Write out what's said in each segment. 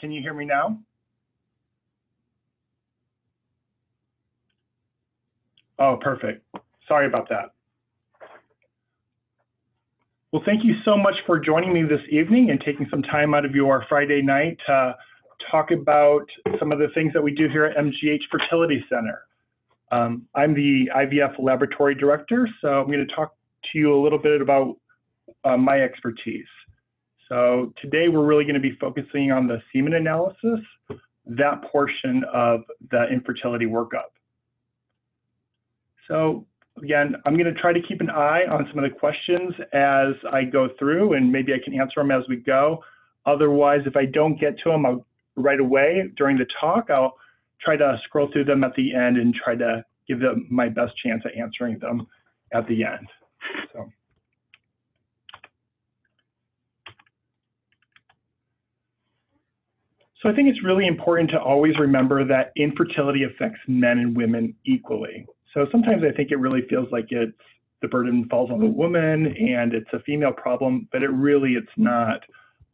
Can you hear me now? Oh, perfect. Sorry about that. Well, thank you so much for joining me this evening and taking some time out of your Friday night to talk about some of the things that we do here at MGH Fertility Center. Um, I'm the IVF laboratory director, so I'm going to talk to you a little bit about uh, my expertise. So today we're really going to be focusing on the semen analysis, that portion of the infertility workup. So again, I'm going to try to keep an eye on some of the questions as I go through, and maybe I can answer them as we go. Otherwise, if I don't get to them I'll, right away during the talk, I'll try to scroll through them at the end and try to give them my best chance at answering them at the end. So. So I think it's really important to always remember that infertility affects men and women equally. So sometimes I think it really feels like it's the burden falls on the woman and it's a female problem, but it really it's not.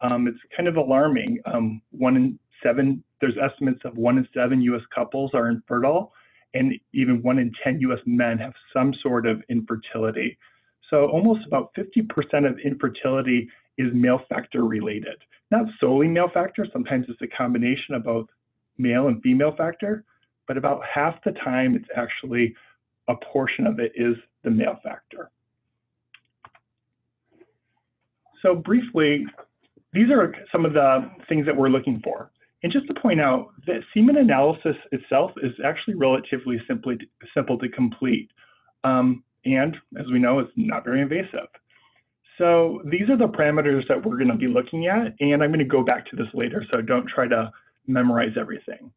Um, it's kind of alarming. Um, one in seven, there's estimates of one in seven U.S. couples are infertile, and even one in 10 U.S. men have some sort of infertility. So almost about 50% of infertility is male factor related. Not solely male factor, sometimes it's a combination of both male and female factor, but about half the time it's actually a portion of it is the male factor. So briefly, these are some of the things that we're looking for. And just to point out that semen analysis itself is actually relatively simply simple to complete. Um, and as we know, it's not very invasive. So these are the parameters that we're going to be looking at, and I'm going to go back to this later, so don't try to memorize everything.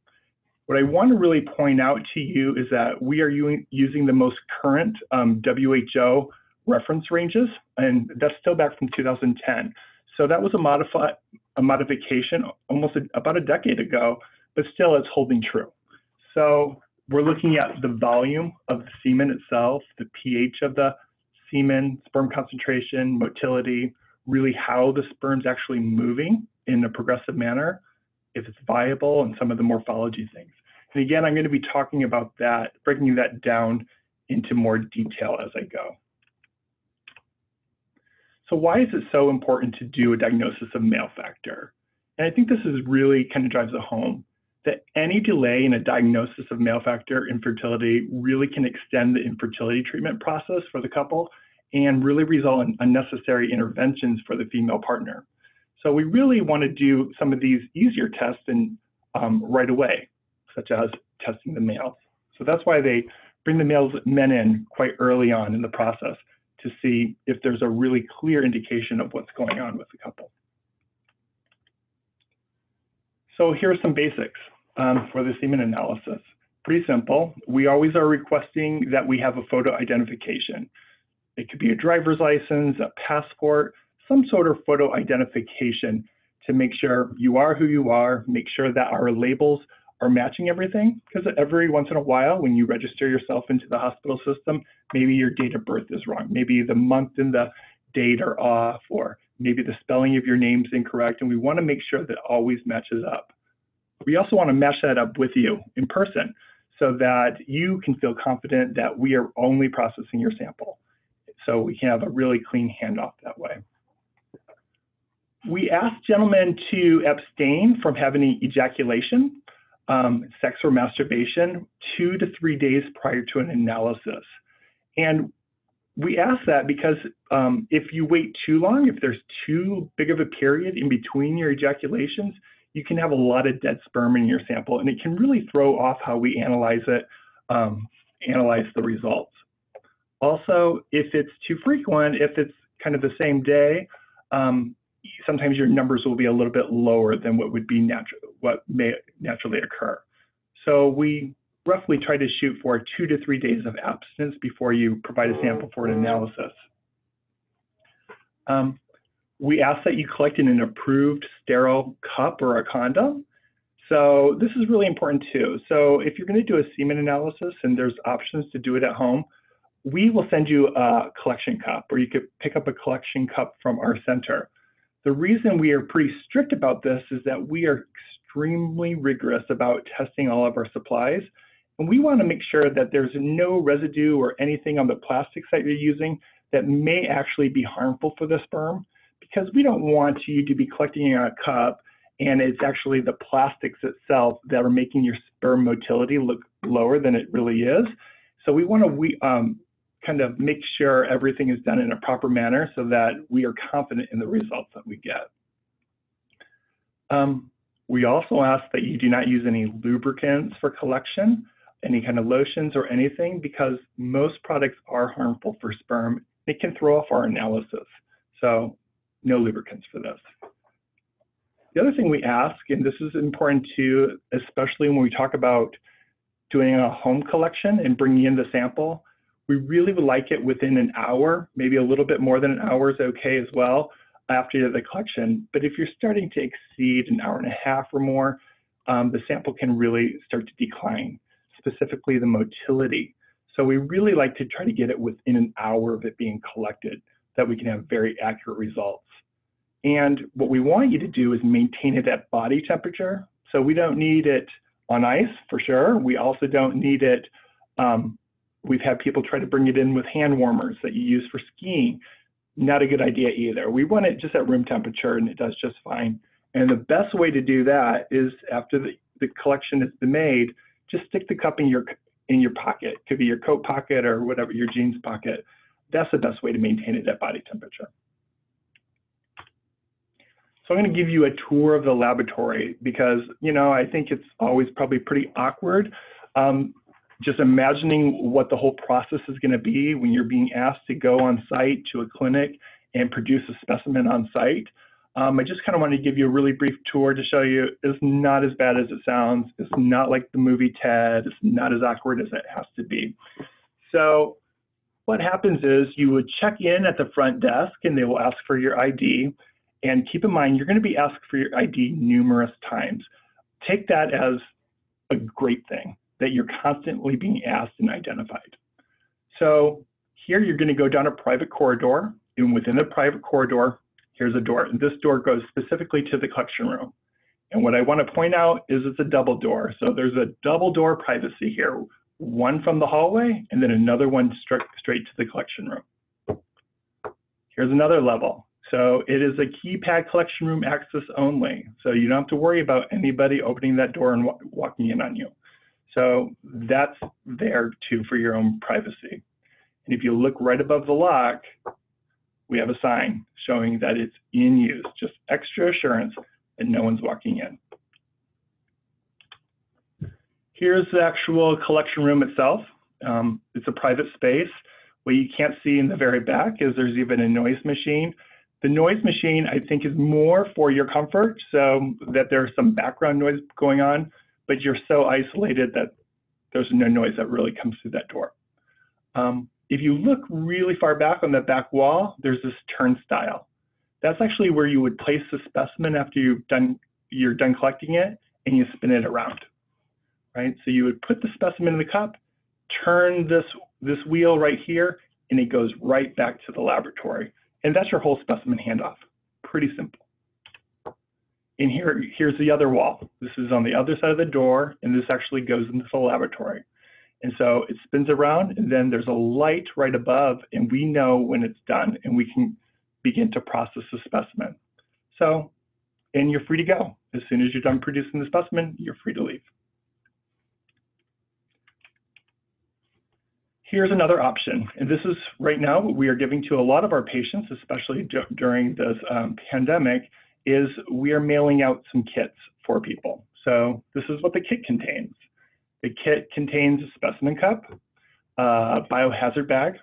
What I want to really point out to you is that we are using the most current um, WHO reference ranges, and that's still back from 2010. So that was a, modifi a modification almost a, about a decade ago, but still it's holding true. So we're looking at the volume of the semen itself, the pH of the semen, sperm concentration, motility, really how the sperm's actually moving in a progressive manner, if it's viable, and some of the morphology things. And again, I'm going to be talking about that, breaking that down into more detail as I go. So why is it so important to do a diagnosis of male factor? And I think this is really kind of drives it home that any delay in a diagnosis of male factor infertility really can extend the infertility treatment process for the couple and really result in unnecessary interventions for the female partner. So we really want to do some of these easier tests and um, right away, such as testing the males. So that's why they bring the males men in quite early on in the process to see if there's a really clear indication of what's going on with the couple. So here are some basics um, for the semen analysis. Pretty simple. We always are requesting that we have a photo identification. It could be a driver's license, a passport, some sort of photo identification to make sure you are who you are, make sure that our labels are matching everything. Because every once in a while, when you register yourself into the hospital system, maybe your date of birth is wrong. Maybe the month and the date are off, or maybe the spelling of your name is incorrect. And we want to make sure that always matches up. We also want to match that up with you in person so that you can feel confident that we are only processing your sample. So we can have a really clean handoff that way. We ask gentlemen to abstain from having ejaculation, um, sex or masturbation two to three days prior to an analysis. And we ask that because um, if you wait too long, if there's too big of a period in between your ejaculations, you can have a lot of dead sperm in your sample, and it can really throw off how we analyze it, um, analyze the results. Also, if it's too frequent, if it's kind of the same day, um, sometimes your numbers will be a little bit lower than what would be natural, what may naturally occur. So we roughly try to shoot for two to three days of abstinence before you provide a sample for an analysis. Um, we ask that you collect in an approved sterile cup or a condom. So this is really important too. So if you're going to do a semen analysis and there's options to do it at home, we will send you a collection cup or you could pick up a collection cup from our center. The reason we are pretty strict about this is that we are extremely rigorous about testing all of our supplies. And we want to make sure that there's no residue or anything on the plastics that you're using that may actually be harmful for the sperm because we don't want you to be collecting in a cup and it's actually the plastics itself that are making your sperm motility look lower than it really is. So we want to we um, kind of make sure everything is done in a proper manner so that we are confident in the results that we get. Um, we also ask that you do not use any lubricants for collection, any kind of lotions or anything, because most products are harmful for sperm. It can throw off our analysis. So no lubricants for this. The other thing we ask, and this is important too, especially when we talk about doing a home collection and bringing in the sample, we really would like it within an hour, maybe a little bit more than an hour is okay as well after the collection. But if you're starting to exceed an hour and a half or more, um, the sample can really start to decline, specifically the motility. So we really like to try to get it within an hour of it being collected that we can have very accurate results. And what we want you to do is maintain it at body temperature. So we don't need it on ice for sure. We also don't need it. Um, we've had people try to bring it in with hand warmers that you use for skiing. Not a good idea either. We want it just at room temperature and it does just fine. And the best way to do that is after the, the collection has been made, just stick the cup in your in your pocket. It could be your coat pocket or whatever, your jeans pocket. That's the best way to maintain it at body temperature. So I'm going to give you a tour of the laboratory because, you know, I think it's always probably pretty awkward. Um, just imagining what the whole process is going to be when you're being asked to go on site to a clinic and produce a specimen on site. Um, I just kind of wanted to give you a really brief tour to show you it's not as bad as it sounds. It's not like the movie Ted. It's not as awkward as it has to be. So what happens is you would check in at the front desk and they will ask for your ID. And keep in mind, you're going to be asked for your ID numerous times. Take that as a great thing that you're constantly being asked and identified. So here you're going to go down a private corridor, and within the private corridor, here's a door. And this door goes specifically to the collection room. And what I want to point out is it's a double door. So there's a double door privacy here, one from the hallway and then another one straight, to the collection room. Here's another level. So it is a keypad collection room access only. So you don't have to worry about anybody opening that door and walking in on you. So that's there too for your own privacy. And if you look right above the lock, we have a sign showing that it's in use, just extra assurance that no one's walking in. Here's the actual collection room itself. Um, it's a private space. What you can't see in the very back is there's even a noise machine the noise machine, I think, is more for your comfort, so that there's some background noise going on, but you're so isolated that there's no noise that really comes through that door. Um, if you look really far back on that back wall, there's this turnstile. That's actually where you would place the specimen after you've done, you're done collecting it, and you spin it around, right? So you would put the specimen in the cup, turn this, this wheel right here, and it goes right back to the laboratory. And that's your whole specimen handoff. Pretty simple. And here, here's the other wall. This is on the other side of the door, and this actually goes into the laboratory. And so it spins around, and then there's a light right above, and we know when it's done, and we can begin to process the specimen. So, and you're free to go. As soon as you're done producing the specimen, you're free to leave. Here's another option, and this is right now what we are giving to a lot of our patients, especially during this um, pandemic, is we are mailing out some kits for people. So this is what the kit contains. The kit contains a specimen cup, a biohazard bag,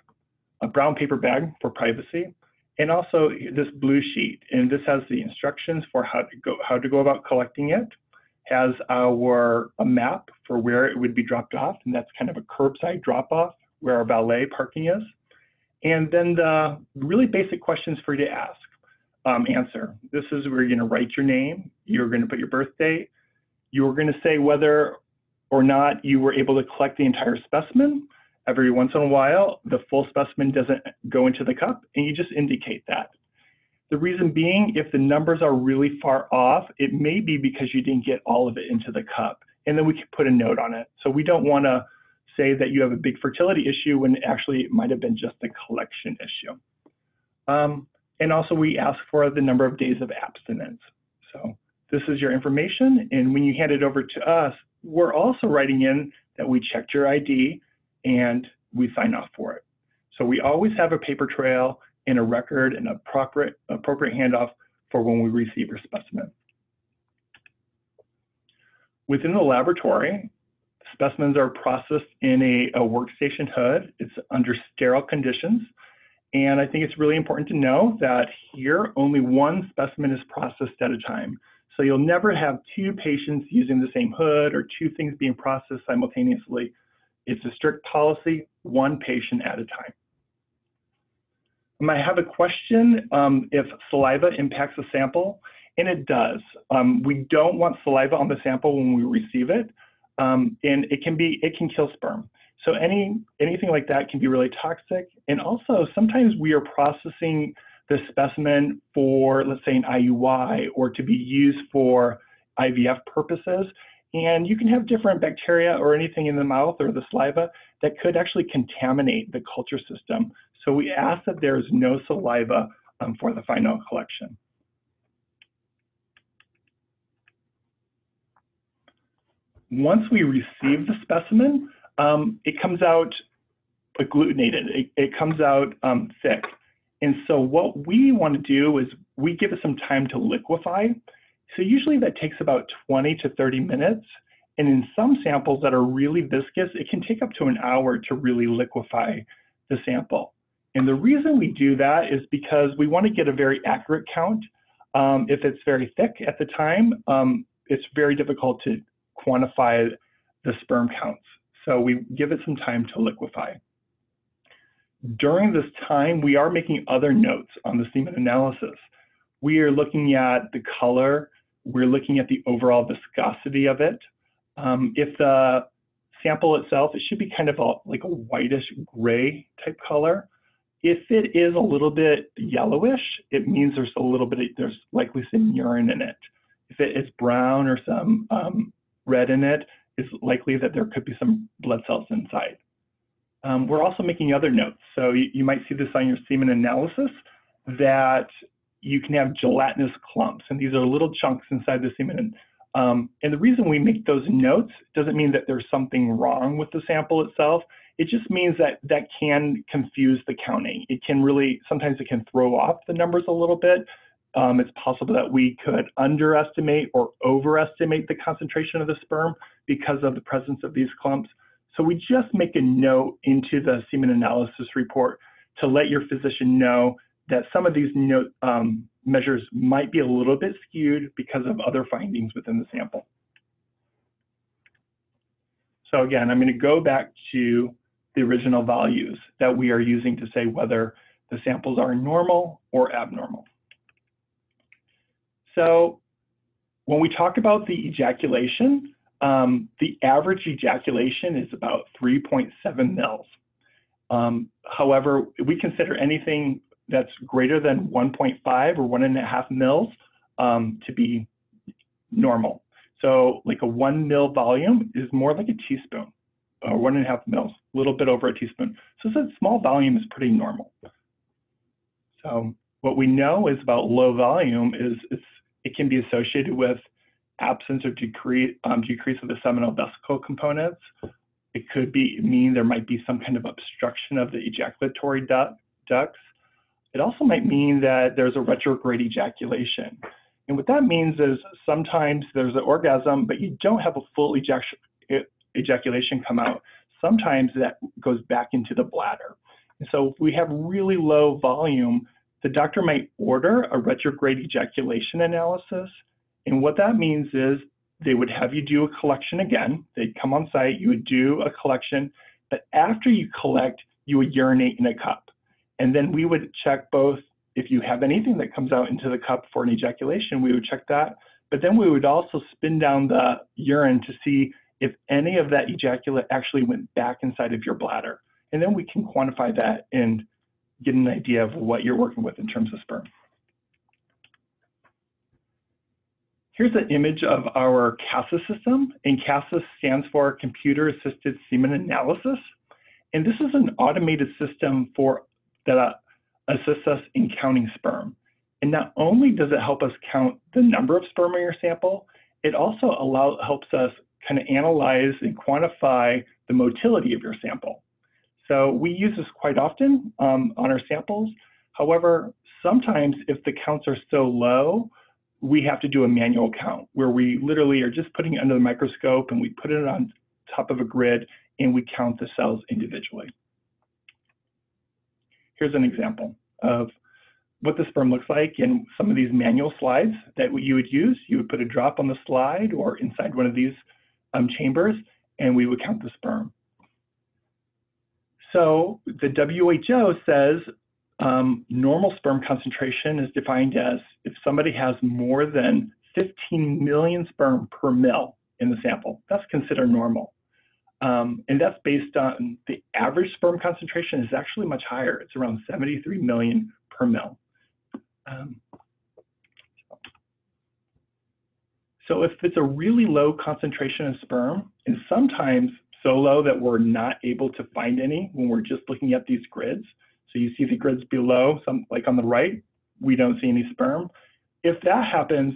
a brown paper bag for privacy, and also this blue sheet. And this has the instructions for how to go how to go about collecting it. Has our a map for where it would be dropped off, and that's kind of a curbside drop off where our valet parking is. And then the really basic questions for you to ask, um, answer. This is where you're going to write your name, you're going to put your birth date, you're going to say whether or not you were able to collect the entire specimen. Every once in a while, the full specimen doesn't go into the cup, and you just indicate that. The reason being, if the numbers are really far off, it may be because you didn't get all of it into the cup. And then we can put a note on it. So we don't want to say that you have a big fertility issue when actually it might have been just a collection issue. Um, and also we ask for the number of days of abstinence. So this is your information. And when you hand it over to us, we're also writing in that we checked your ID and we sign off for it. So we always have a paper trail and a record and appropriate, appropriate handoff for when we receive your specimen. Within the laboratory, specimens are processed in a, a workstation hood. It's under sterile conditions. And I think it's really important to know that here only one specimen is processed at a time. So you'll never have two patients using the same hood or two things being processed simultaneously. It's a strict policy, one patient at a time. I have a question um, if saliva impacts the sample, and it does. Um, we don't want saliva on the sample when we receive it, um, and it can be it can kill sperm. So any anything like that can be really toxic. And also sometimes we are processing the specimen for let's say an IUI or to be used for IVF purposes. And you can have different bacteria or anything in the mouth or the saliva that could actually contaminate the culture system. So we ask that there is no saliva um, for the final collection. Once we receive the specimen, um, it comes out agglutinated. It, it comes out um, thick. And so what we want to do is we give it some time to liquefy. So usually that takes about 20 to 30 minutes. And in some samples that are really viscous, it can take up to an hour to really liquefy the sample. And the reason we do that is because we want to get a very accurate count. Um, if it's very thick at the time, um, it's very difficult to quantify the sperm counts. So we give it some time to liquefy. During this time, we are making other notes on the semen analysis. We are looking at the color, we're looking at the overall viscosity of it. Um, if the sample itself, it should be kind of a, like a whitish gray type color. If it is a little bit yellowish, it means there's a little bit, of, there's likely some urine in it. If it is brown or some um, red in it, it's likely that there could be some blood cells inside. Um, we're also making other notes. So you, you, might see this on your semen analysis that you can have gelatinous clumps, and these are little chunks inside the semen. Um, and the reason we make those notes doesn't mean that there's something wrong with the sample itself. It just means that that can confuse the counting. It can really, sometimes it can throw off the numbers a little bit. Um, it's possible that we could underestimate or overestimate the concentration of the sperm because of the presence of these clumps. So we just make a note into the semen analysis report to let your physician know that some of these note, um, measures might be a little bit skewed because of other findings within the sample. So again, I'm going to go back to the original values that we are using to say whether the samples are normal or abnormal. So when we talk about the ejaculation, um, the average ejaculation is about 3.7 mils. Um, however, we consider anything that's greater than 1.5 or one and a half mils um, to be normal. So like a one mil volume is more like a teaspoon or one and a half mils, a little bit over a teaspoon. So a small volume is pretty normal. So what we know is about low volume is it can be associated with absence or decrease, um, decrease of the seminal vesicle components. It could be mean there might be some kind of obstruction of the ejaculatory duct, ducts. It also might mean that there's a retrograde ejaculation. And what that means is sometimes there's an orgasm, but you don't have a full ejac ejaculation come out. Sometimes that goes back into the bladder. And so if we have really low volume, the doctor might order a retrograde ejaculation analysis and what that means is they would have you do a collection again. They'd come on site, you would do a collection, but after you collect, you would urinate in a cup. And then we would check both if you have anything that comes out into the cup for an ejaculation, we would check that. But then we would also spin down the urine to see if any of that ejaculate actually went back inside of your bladder. And then we can quantify that and get an idea of what you're working with in terms of sperm. Here's an image of our CASAS system, and CASAS stands for Computer Assisted Semen Analysis. And this is an automated system for that uh, assists us in counting sperm. And not only does it help us count the number of sperm in your sample, it also allow, helps us kind of analyze and quantify the motility of your sample. So we use this quite often um, on our samples. However, sometimes if the counts are so low, we have to do a manual count where we literally are just putting it under the microscope and we put it on top of a grid and we count the cells individually. Here's an example of what the sperm looks like in some of these manual slides that you would use. You would put a drop on the slide or inside one of these um, chambers and we would count the sperm. So the WHO says um, normal sperm concentration is defined as if somebody has more than 15 million sperm per mil in the sample. That's considered normal. Um, and that's based on the average sperm concentration is actually much higher. It's around 73 million per mil. Um, so if it's a really low concentration of sperm, and sometimes so low that we're not able to find any when we're just looking at these grids, so you see the grids below, some like on the right, we don't see any sperm. If that happens,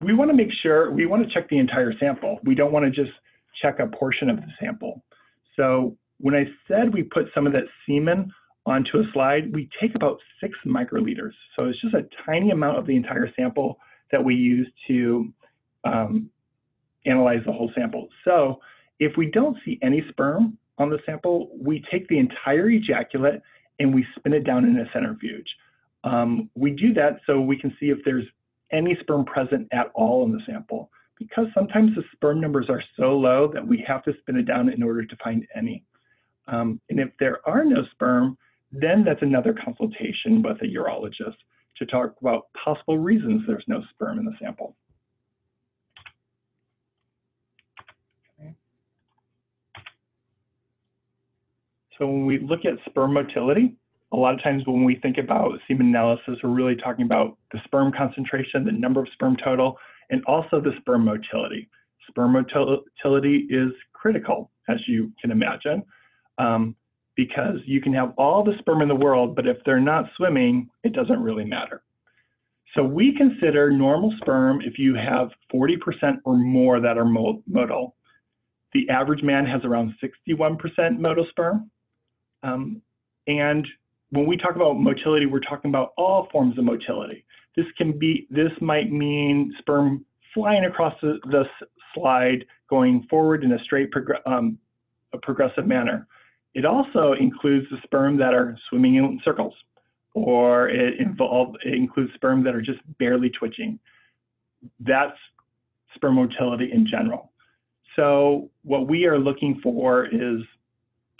we want to make sure, we want to check the entire sample. We don't want to just check a portion of the sample. So when I said we put some of that semen onto a slide, we take about six microliters. So it's just a tiny amount of the entire sample that we use to um, analyze the whole sample. So if we don't see any sperm on the sample, we take the entire ejaculate and we spin it down in a centrifuge. Um, we do that so we can see if there's any sperm present at all in the sample because sometimes the sperm numbers are so low that we have to spin it down in order to find any. Um, and if there are no sperm, then that's another consultation with a urologist to talk about possible reasons there's no sperm in the sample. So when we look at sperm motility, a lot of times when we think about semen analysis, we're really talking about the sperm concentration, the number of sperm total, and also the sperm motility. Sperm motility is critical, as you can imagine, um, because you can have all the sperm in the world, but if they're not swimming, it doesn't really matter. So we consider normal sperm if you have 40% or more that are motile. The average man has around 61% motile sperm. Um, and when we talk about motility, we're talking about all forms of motility. This can be, this might mean sperm flying across the, the slide, going forward in a straight prog um, a progressive manner. It also includes the sperm that are swimming in circles, or it, involve, it includes sperm that are just barely twitching. That's sperm motility in general. So what we are looking for is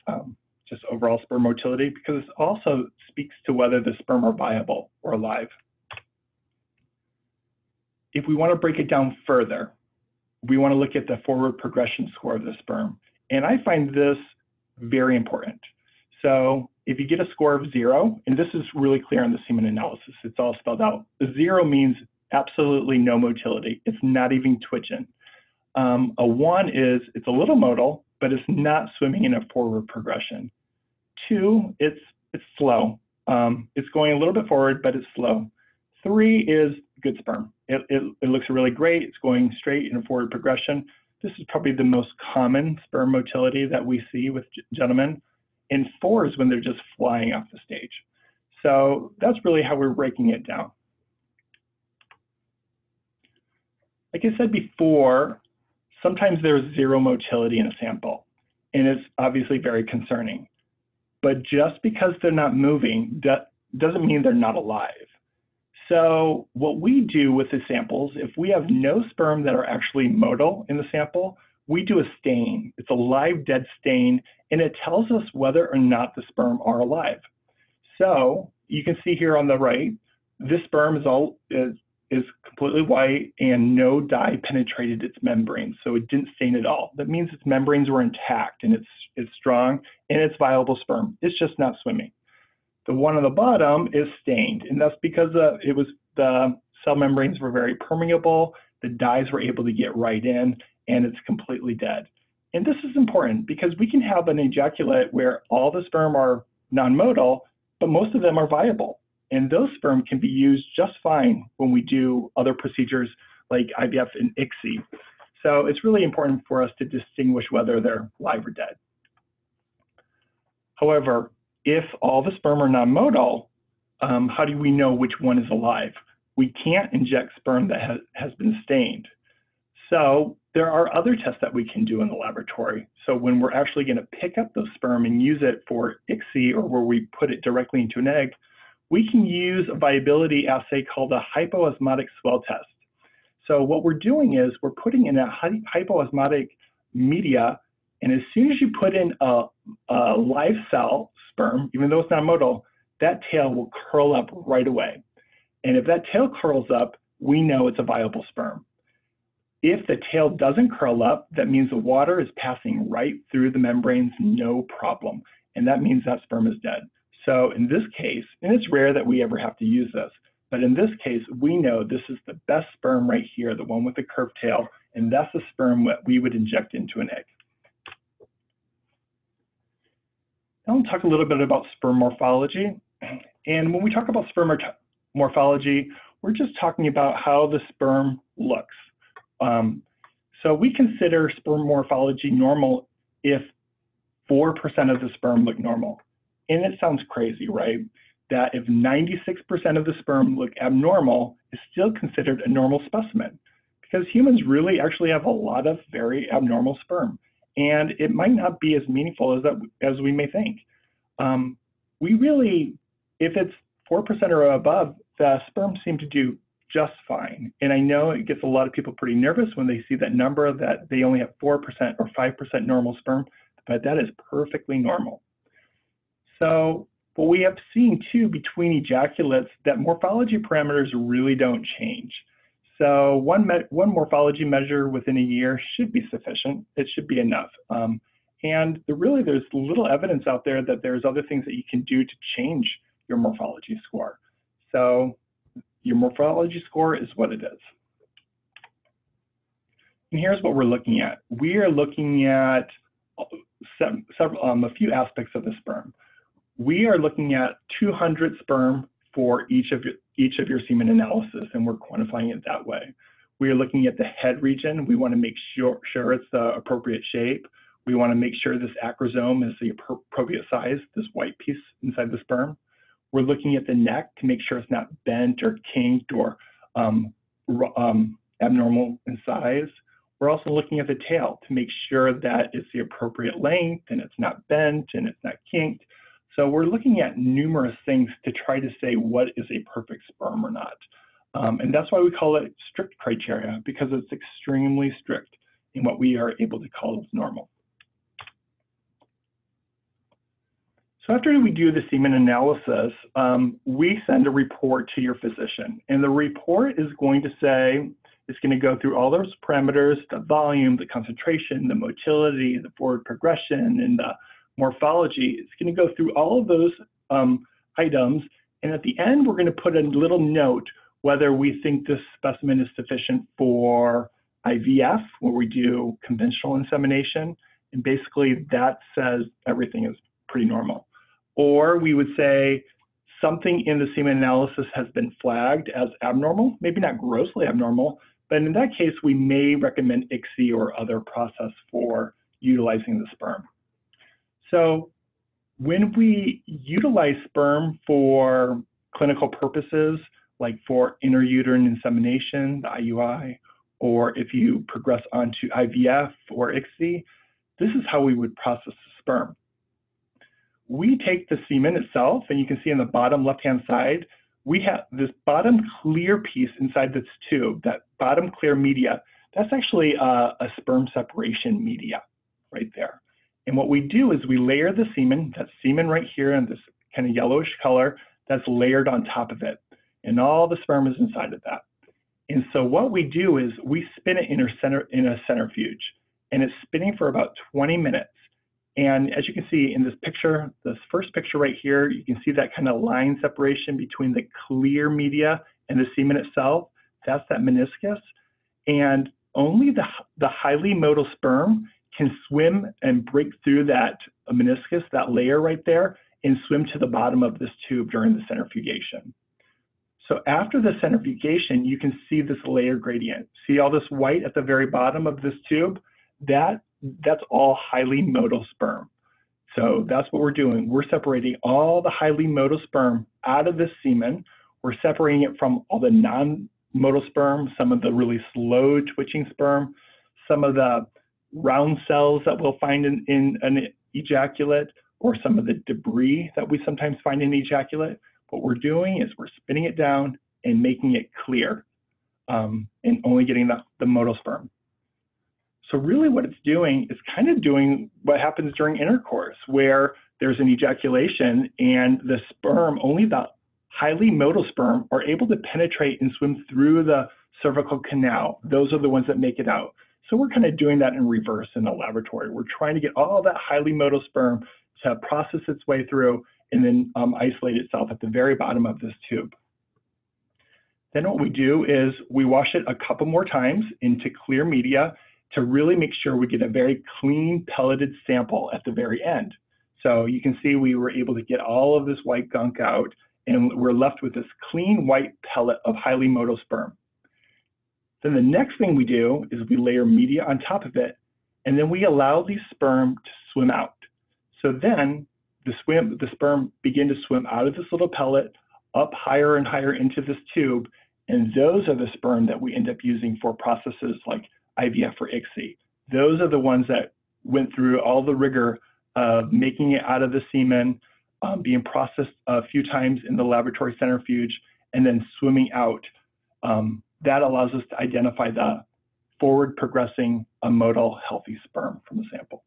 um, just overall sperm motility, because it also speaks to whether the sperm are viable or alive. If we want to break it down further, we want to look at the forward progression score of the sperm. And I find this very important. So if you get a score of zero, and this is really clear in the semen analysis, it's all spelled out. Zero means absolutely no motility. It's not even twitching. Um, a one is it's a little motile, but it's not swimming in a forward progression. Two, it's it's slow. Um, it's going a little bit forward, but it's slow. Three is good sperm. It, it, it looks really great. It's going straight in a forward progression. This is probably the most common sperm motility that we see with gentlemen. And four is when they're just flying off the stage. So that's really how we're breaking it down. Like I said before, sometimes there's zero motility in a sample, and it's obviously very concerning. But just because they're not moving doesn't mean they're not alive. So what we do with the samples, if we have no sperm that are actually motile in the sample, we do a stain. It's a live dead stain, and it tells us whether or not the sperm are alive. So you can see here on the right, this sperm is all is is completely white and no dye penetrated its membrane, so it didn't stain at all. That means its membranes were intact and it's, it's strong and it's viable sperm. It's just not swimming. The one on the bottom is stained, and that's because uh, it was the cell membranes were very permeable the dyes were able to get right in, and it's completely dead. And this is important because we can have an ejaculate where all the sperm are non-motile, but most of them are viable. And those sperm can be used just fine when we do other procedures like IVF and ICSI. So it's really important for us to distinguish whether they're live or dead. However, if all the sperm are non-motile, um, how do we know which one is alive? We can't inject sperm that has, has been stained. So there are other tests that we can do in the laboratory. So when we're actually going to pick up those sperm and use it for ICSI or where we put it directly into an egg, we can use a viability assay called a hypoosmotic swell test. So what we're doing is we're putting in a hypoosmotic media, and as soon as you put in a, a live cell sperm, even though it's not motile, that tail will curl up right away. And if that tail curls up, we know it's a viable sperm. If the tail doesn't curl up, that means the water is passing right through the membranes, no problem. And that means that sperm is dead. So in this case, and it's rare that we ever have to use this, but in this case, we know this is the best sperm right here, the one with the curved tail, and that's the sperm that we would inject into an egg. Now I'll talk a little bit about sperm morphology. And when we talk about sperm morphology, we're just talking about how the sperm looks. Um, so we consider sperm morphology normal if 4% of the sperm look normal. And it sounds crazy, right? That if 96% of the sperm look abnormal, is still considered a normal specimen because humans really actually have a lot of very abnormal sperm. And it might not be as meaningful as, that, as we may think. Um, we really, if it's 4% or above, the sperm seem to do just fine. And I know it gets a lot of people pretty nervous when they see that number that they only have 4% or 5% normal sperm, but that is perfectly normal. So what we have seen too between ejaculates that morphology parameters really don't change. So one, one morphology measure within a year should be sufficient. It should be enough. Um, and the, really, there's little evidence out there that there's other things that you can do to change your morphology score. So your morphology score is what it is. And here's what we're looking at. We are looking at several, um, a few aspects of the sperm we are looking at 200 sperm for each of your, each of your semen analysis, and we're quantifying it that way. We are looking at the head region. We want to make sure, sure it's the appropriate shape. We want to make sure this acrosome is the appropriate size, this white piece inside the sperm. We're looking at the neck to make sure it's not bent or kinked or um, um, abnormal in size. We're also looking at the tail to make sure that it's the appropriate length and it's not bent and it's not kinked. So we're looking at numerous things to try to say what is a perfect sperm or not. Um, and that's why we call it strict criteria, because it's extremely strict in what we are able to call as normal. So after we do the semen analysis, um, we send a report to your physician. And the report is going to say, it's going to go through all those parameters, the volume, the concentration, the motility, the forward progression, and the morphology. It's going to go through all of those um, items. And at the end, we're going to put a little note whether we think this specimen is sufficient for IVF, where we do conventional insemination. And basically, that says everything is pretty normal. Or we would say something in the semen analysis has been flagged as abnormal, maybe not grossly abnormal, but in that case, we may recommend ICSI or other process for utilizing the sperm. So when we utilize sperm for clinical purposes, like for intrauterine insemination, the IUI, or if you progress onto IVF or ICSI, this is how we would process the sperm. We take the semen itself, and you can see on the bottom left-hand side, we have this bottom clear piece inside this tube, that bottom clear media, that's actually a, a sperm separation media right there. And what we do is we layer the semen, that semen right here in this kind of yellowish color, that's layered on top of it. And all the sperm is inside of that. And so what we do is we spin it in a, center, in a centrifuge. And it's spinning for about 20 minutes. And as you can see in this picture, this first picture right here, you can see that kind of line separation between the clear media and the semen itself. That's that meniscus. And only the, the highly motile sperm can swim and break through that meniscus, that layer right there, and swim to the bottom of this tube during the centrifugation. So after the centrifugation, you can see this layer gradient. See all this white at the very bottom of this tube? That, that's all highly motile sperm. So that's what we're doing. We're separating all the highly motile sperm out of this semen. We're separating it from all the non-motile sperm, some of the really slow twitching sperm, some of the round cells that we'll find in, in an ejaculate, or some of the debris that we sometimes find in ejaculate. What we're doing is we're spinning it down and making it clear um, and only getting the, the motile sperm. So really what it's doing is kind of doing what happens during intercourse where there's an ejaculation and the sperm, only the highly motile sperm are able to penetrate and swim through the cervical canal. Those are the ones that make it out. So we're kind of doing that in reverse in the laboratory. We're trying to get all that highly motile sperm to process its way through and then um, isolate itself at the very bottom of this tube. Then what we do is we wash it a couple more times into clear media to really make sure we get a very clean pelleted sample at the very end. So you can see we were able to get all of this white gunk out and we're left with this clean white pellet of highly motile sperm. Then the next thing we do is we layer media on top of it and then we allow these sperm to swim out. So then the, swim, the sperm begin to swim out of this little pellet up higher and higher into this tube and those are the sperm that we end up using for processes like IVF or ICSI. Those are the ones that went through all the rigor of making it out of the semen, um, being processed a few times in the laboratory centrifuge, and then swimming out. Um, that allows us to identify the forward progressing motile healthy sperm from the sample.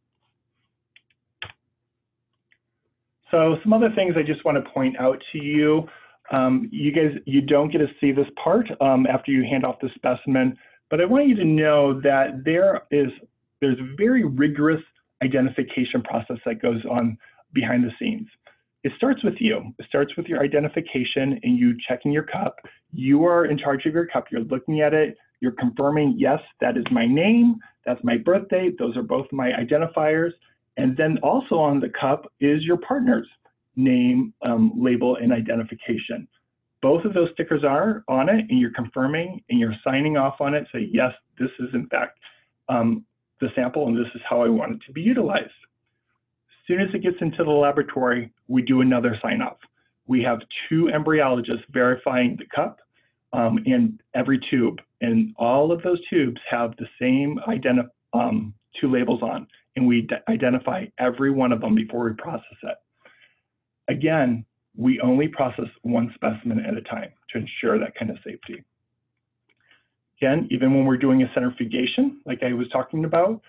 So some other things I just want to point out to you. Um, you guys, you don't get to see this part um, after you hand off the specimen, but I want you to know that there is there's a very rigorous identification process that goes on behind the scenes. It starts with you. It starts with your identification and you checking your cup. You are in charge of your cup. You're looking at it. You're confirming, yes, that is my name. That's my birthday. Those are both my identifiers. And then also on the cup is your partner's name, um, label, and identification both of those stickers are on it and you're confirming and you're signing off on it, say, yes, this is in fact um, the sample and this is how I want it to be utilized. As soon as it gets into the laboratory, we do another sign off. We have two embryologists verifying the cup um, and every tube. And all of those tubes have the same um, two labels on. And we identify every one of them before we process it. Again, we only process one specimen at a time to ensure that kind of safety. Again, even when we're doing a centrifugation, like I was talking about,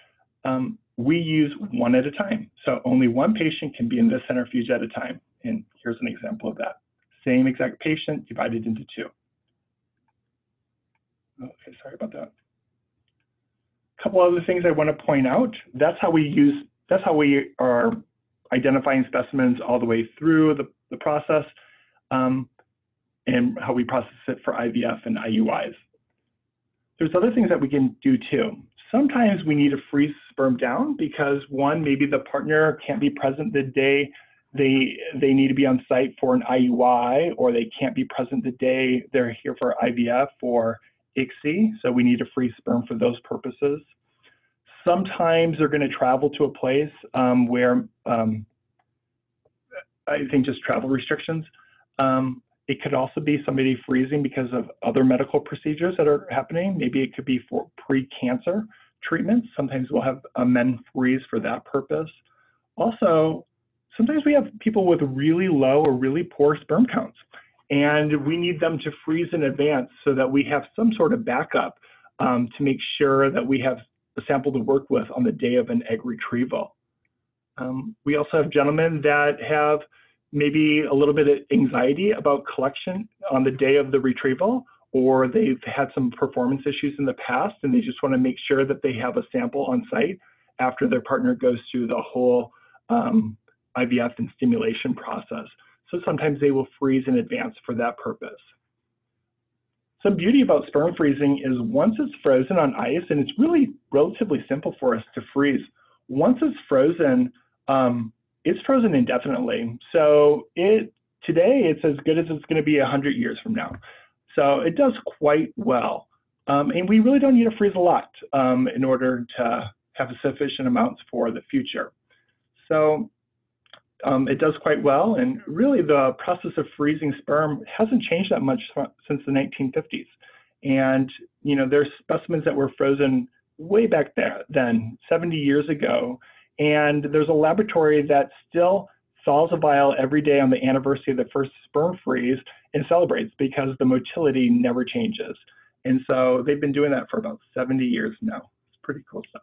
um, we use one at a time. So only one patient can be in this centrifuge at a time. And here's an example of that. Same exact patient divided into two. Okay, sorry about that. A couple other things I want to point out. That's how we use, that's how we are identifying specimens all the way through the the process um, and how we process it for IVF and IUIs. There's other things that we can do too. Sometimes we need to freeze sperm down because one, maybe the partner can't be present the day they they need to be on site for an IUI or they can't be present the day they're here for IVF or ICSI. So we need to freeze sperm for those purposes. Sometimes they're going to travel to a place um, where um, I think just travel restrictions. Um, it could also be somebody freezing because of other medical procedures that are happening. Maybe it could be for pre-cancer treatments. Sometimes we'll have a men freeze for that purpose. Also, sometimes we have people with really low or really poor sperm counts, and we need them to freeze in advance so that we have some sort of backup um, to make sure that we have a sample to work with on the day of an egg retrieval. Um, we also have gentlemen that have maybe a little bit of anxiety about collection on the day of the retrieval, or they've had some performance issues in the past and they just want to make sure that they have a sample on site after their partner goes through the whole um, IVF and stimulation process. So sometimes they will freeze in advance for that purpose. some beauty about sperm freezing is once it's frozen on ice, and it's really relatively simple for us to freeze. Once it's frozen, um, it's frozen indefinitely. So it today it's as good as it's going to be 100 years from now. So it does quite well. Um, and we really don't need to freeze a lot um, in order to have sufficient amounts for the future. So um, it does quite well. And really the process of freezing sperm hasn't changed that much since the 1950s. And, you know, there's specimens that were frozen way back there then, 70 years ago. And there's a laboratory that still thaws a vial every day on the anniversary of the first sperm freeze and celebrates because the motility never changes. And so they've been doing that for about 70 years now. It's pretty cool stuff.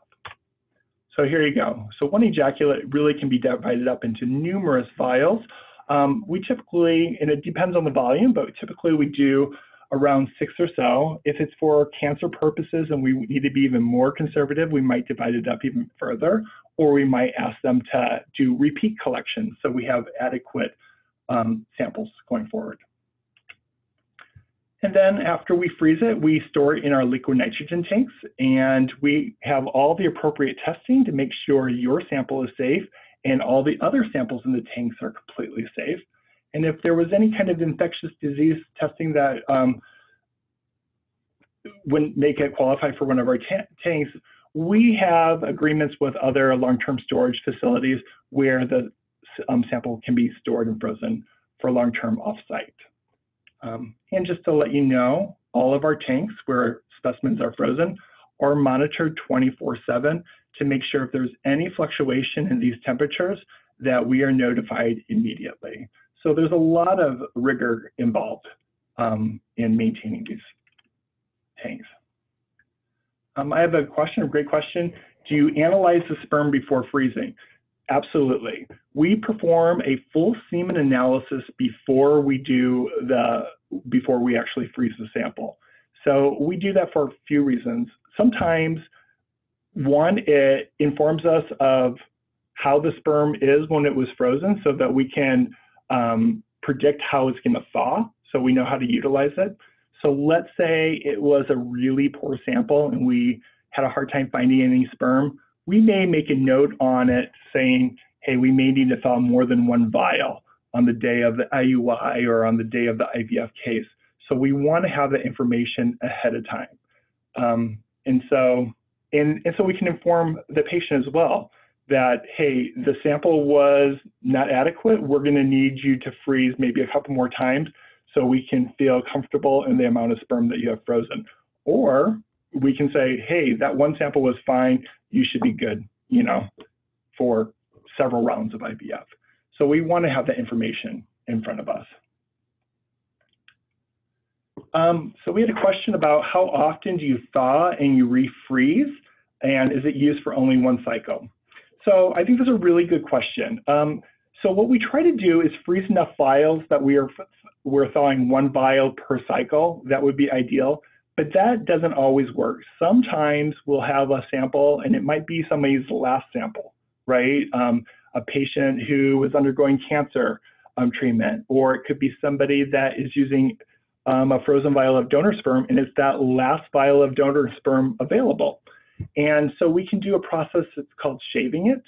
So here you go. So one ejaculate really can be divided up into numerous vials. Um, we typically, and it depends on the volume, but typically we do around six or so. If it's for cancer purposes and we need to be even more conservative, we might divide it up even further, or we might ask them to do repeat collections so we have adequate um, samples going forward. And then after we freeze it, we store it in our liquid nitrogen tanks and we have all the appropriate testing to make sure your sample is safe and all the other samples in the tanks are completely safe. And if there was any kind of infectious disease testing that um, wouldn't make it qualify for one of our tanks, we have agreements with other long-term storage facilities where the um, sample can be stored and frozen for long-term off-site. Um, and just to let you know, all of our tanks where specimens are frozen are monitored 24-7 to make sure if there's any fluctuation in these temperatures that we are notified immediately. So there's a lot of rigor involved um, in maintaining these tanks. Um, I have a question, a great question. Do you analyze the sperm before freezing? Absolutely. We perform a full semen analysis before we do the before we actually freeze the sample. So we do that for a few reasons. Sometimes one, it informs us of how the sperm is when it was frozen so that we can um, predict how it's going to thaw so we know how to utilize it. So let's say it was a really poor sample and we had a hard time finding any sperm we may make a note on it saying, hey, we may need to thaw more than one vial on the day of the IUI or on the day of the IVF case. So we want to have that information ahead of time. Um, and so and, and so we can inform the patient as well that, hey, the sample was not adequate. We're going to need you to freeze maybe a couple more times so we can feel comfortable in the amount of sperm that you have frozen. Or we can say, hey, that one sample was fine you should be good, you know, for several rounds of IVF. So we want to have that information in front of us. Um, so we had a question about how often do you thaw and you refreeze, and is it used for only one cycle? So I think that's a really good question. Um, so what we try to do is freeze enough vials that we are we're thawing one vial per cycle. That would be ideal. But that doesn't always work. Sometimes we'll have a sample and it might be somebody's last sample, right? Um, a patient who is undergoing cancer um, treatment, or it could be somebody that is using um, a frozen vial of donor sperm and it's that last vial of donor sperm available. And so we can do a process that's called shaving it.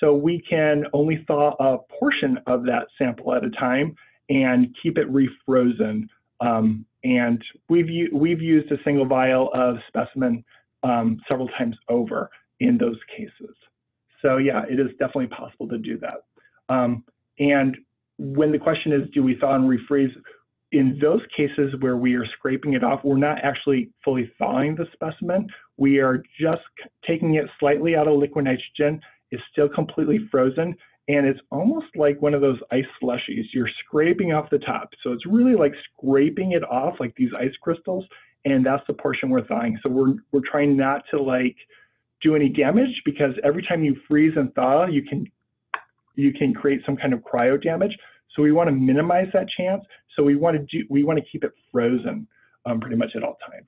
So we can only thaw a portion of that sample at a time and keep it refrozen um, and we've, we've used a single vial of specimen um, several times over in those cases. So yeah, it is definitely possible to do that. Um, and when the question is, do we thaw and refreeze? In those cases where we are scraping it off, we're not actually fully thawing the specimen. We are just taking it slightly out of liquid nitrogen. It's still completely frozen and it's almost like one of those ice slushies. You're scraping off the top. So it's really like scraping it off like these ice crystals, and that's the portion we're thawing. So we're we're trying not to like do any damage because every time you freeze and thaw, you can you can create some kind of cryo damage. So we want to minimize that chance. So we want to do we want to keep it frozen um, pretty much at all times.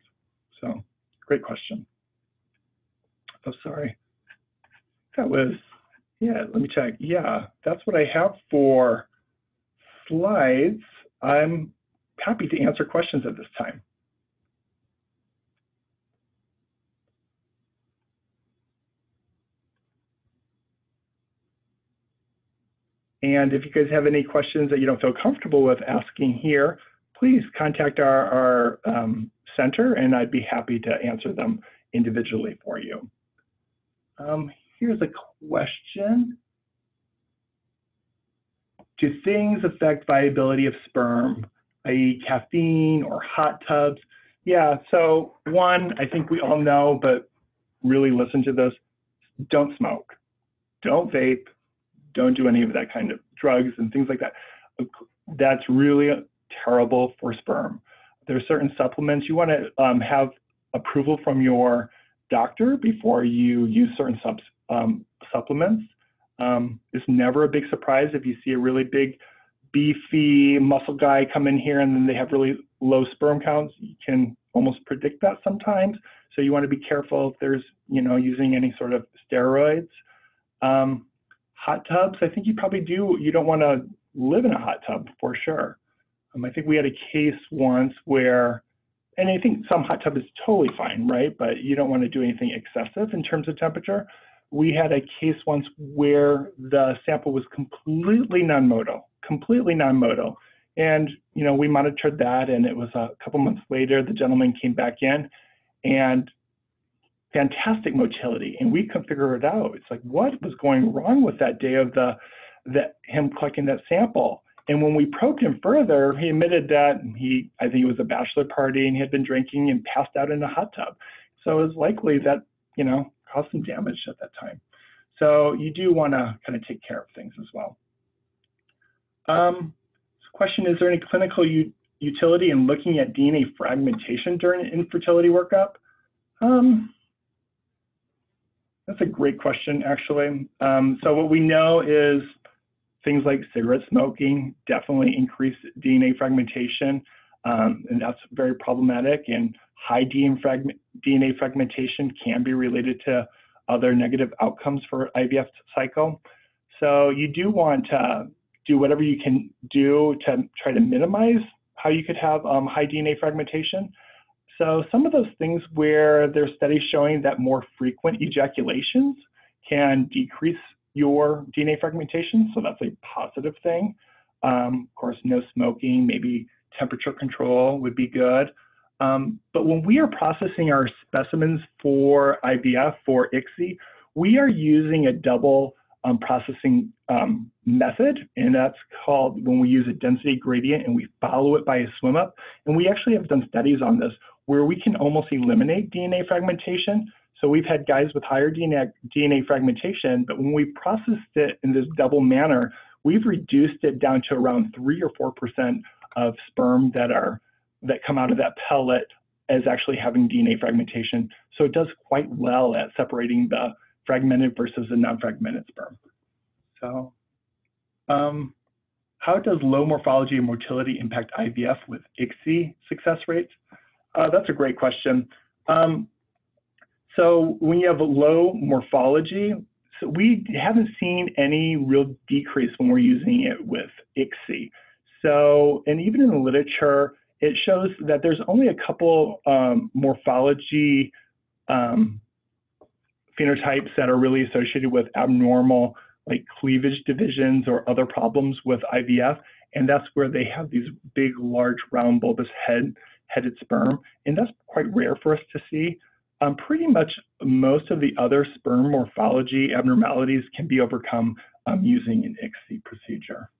So great question. Oh, sorry. That was yeah, let me check. Yeah, that's what I have for slides. I'm happy to answer questions at this time. And if you guys have any questions that you don't feel comfortable with asking here, please contact our, our um, center and I'd be happy to answer them individually for you. Um, here's a question. Do things affect viability of sperm, i.e. caffeine or hot tubs? Yeah, so one, I think we all know, but really listen to this, don't smoke, don't vape, don't do any of that kind of drugs and things like that. That's really terrible for sperm. There are certain supplements you want to um, have approval from your doctor before you use certain subs, um, supplements. Um, it's never a big surprise if you see a really big, beefy muscle guy come in here and then they have really low sperm counts. You can almost predict that sometimes. So you want to be careful if there's, you know, using any sort of steroids. Um, hot tubs, I think you probably do. You don't want to live in a hot tub for sure. Um, I think we had a case once where, and I think some hot tub is totally fine, right? But you don't want to do anything excessive in terms of temperature. We had a case once where the sample was completely non-motile, completely non-motile. And, you know, we monitored that and it was a couple months later, the gentleman came back in and fantastic motility and we couldn't figure it out. It's like, what was going wrong with that day of the, that him collecting that sample? And when we probed him further, he admitted that he, I think it was a bachelor party and he had been drinking and passed out in a hot tub. So it was likely that, you know, caused some damage at that time. So you do want to kind of take care of things as well. Um, question, is there any clinical utility in looking at DNA fragmentation during an infertility workup? Um, that's a great question, actually. Um, so what we know is things like cigarette smoking definitely increase DNA fragmentation, um, and that's very problematic. And high DNA, fragment, DNA fragmentation can be related to other negative outcomes for IVF cycle. So you do want to do whatever you can do to try to minimize how you could have um, high DNA fragmentation. So some of those things where there's studies showing that more frequent ejaculations can decrease your DNA fragmentation, so that's a positive thing. Um, of course, no smoking, maybe temperature control would be good. Um, but when we are processing our specimens for IVF, for ICSI, we are using a double um, processing um, method, and that's called when we use a density gradient and we follow it by a swim up. And we actually have done studies on this where we can almost eliminate DNA fragmentation. So we've had guys with higher DNA, DNA fragmentation, but when we processed it in this double manner, we've reduced it down to around three or four percent of sperm that are that come out of that pellet as actually having DNA fragmentation. So it does quite well at separating the fragmented versus the non-fragmented sperm. So um, how does low morphology and motility impact IVF with ICSI success rates? Uh, that's a great question. Um, so when you have a low morphology, so we haven't seen any real decrease when we're using it with ICSI. So, and even in the literature, it shows that there's only a couple um, morphology um, phenotypes that are really associated with abnormal like cleavage divisions or other problems with IVF. And that's where they have these big, large, round, bulbous head, headed sperm. And that's quite rare for us to see. Um, pretty much most of the other sperm morphology abnormalities can be overcome um, using an ICSI procedure.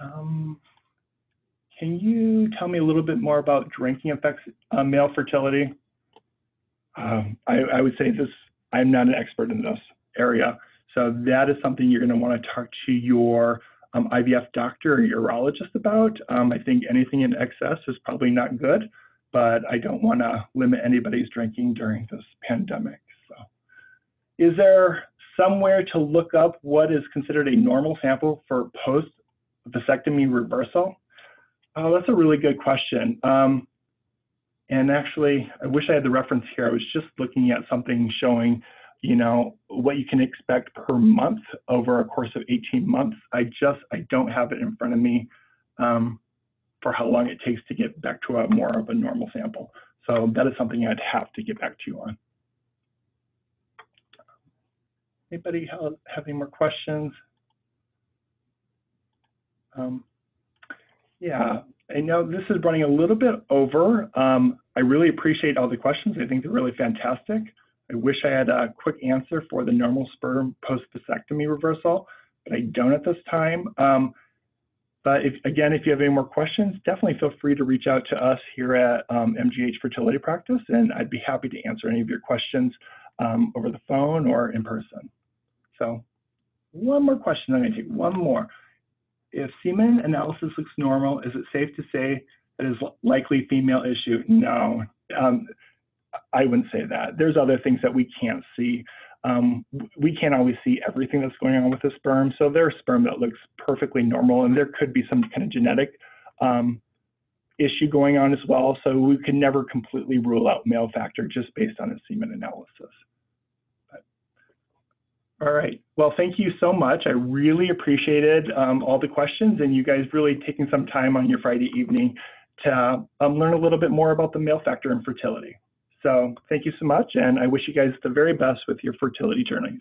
Um, can you tell me a little bit more about drinking affects uh, male fertility? Um, I, I, would say this, I'm not an expert in this area. So that is something you're going to want to talk to your um, IVF doctor or urologist about. Um, I think anything in excess is probably not good, but I don't want to limit anybody's drinking during this pandemic. So, is there somewhere to look up what is considered a normal sample for post vasectomy reversal? Oh, that's a really good question. Um, and actually, I wish I had the reference here. I was just looking at something showing, you know, what you can expect per month over a course of 18 months. I just, I don't have it in front of me um, for how long it takes to get back to a more of a normal sample. So that is something I'd have to get back to you on. Anybody have, any more questions? Um, yeah, I know this is running a little bit over. Um, I really appreciate all the questions. I think they're really fantastic. I wish I had a quick answer for the normal sperm post-vasectomy reversal, but I don't at this time. Um, but if, again, if you have any more questions, definitely feel free to reach out to us here at um, MGH Fertility Practice, and I'd be happy to answer any of your questions um, over the phone or in person. So one more question, I'm going to take one more. If semen analysis looks normal, is it safe to say that is likely female issue? No, um, I wouldn't say that. There's other things that we can't see. Um, we can't always see everything that's going on with the sperm. So there's sperm that looks perfectly normal, and there could be some kind of genetic um, issue going on as well. So we can never completely rule out male factor just based on a semen analysis. All right. Well, thank you so much. I really appreciated um, all the questions and you guys really taking some time on your Friday evening to um, learn a little bit more about the male factor in fertility. So thank you so much, and I wish you guys the very best with your fertility journeys.